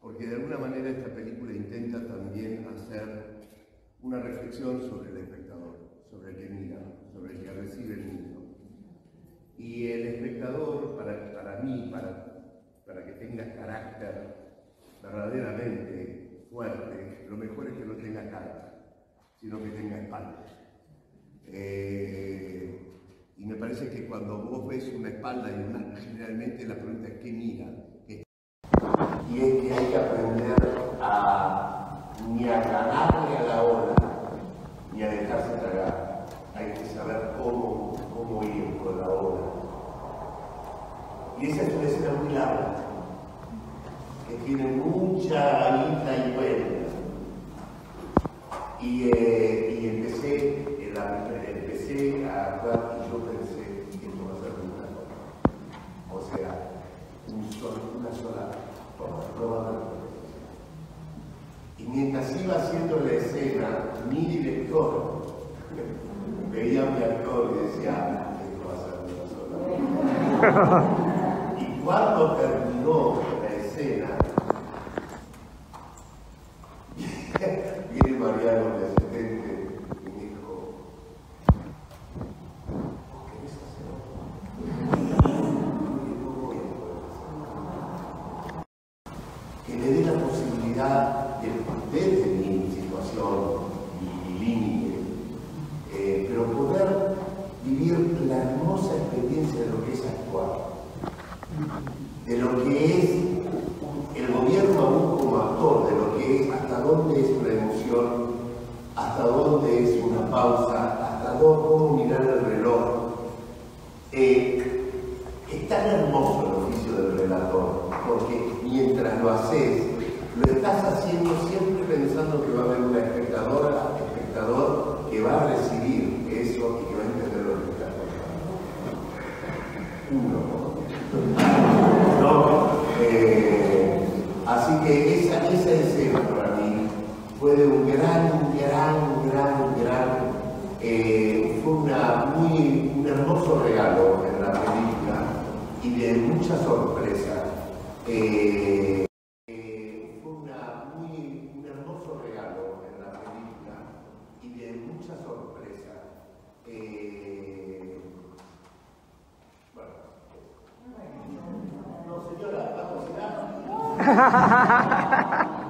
porque de alguna manera esta película intenta también hacer una reflexión sobre el espectador, sobre el que mira, sobre el que recibe el mundo. Y el espectador, para, mí, para, para que tenga carácter verdaderamente fuerte, lo mejor es que no tenga cara, sino que tenga espalda. Eh, y me parece que cuando vos ves una espalda y una, generalmente la pregunta es ¿qué mira? Y esa es una escena muy larga, que tiene mucha ida y vuelta. Y, eh, empecé, en la, empecé a actuar y yo pensé que esto va a ser una cosa. O sea, una sola Y mientras iba haciendo la escena, mi director veía a mi actor y decía, esto va a ser una sola. cuando terminó la escena, viene Mariano, mi asistente, y me dijo, ¿vos querés hacerlo? Que le dé la posibilidad de, desde mi situación y, y límite, eh, pero poder vivir la hermosa experiencia de lo que es actuar, de lo que es el gobierno aún como actor, de lo que es hasta dónde es una emoción, hasta dónde es una pausa, hasta dónde cómo mirar el reloj. Eh, es tan hermoso el oficio del relator, porque mientras lo haces, lo estás haciendo siempre pensando que va a haber una espectadora, espectador, que va a recibir eso y que va a entender lo que está contando. Uno. Eh, así que esa, esa escena para mí fue de un gran, gran, gran, gran, eh, fue una, muy, un hermoso regalo en la película y de mucha sorpresa. Eh, Ha ha ha ha ha ha!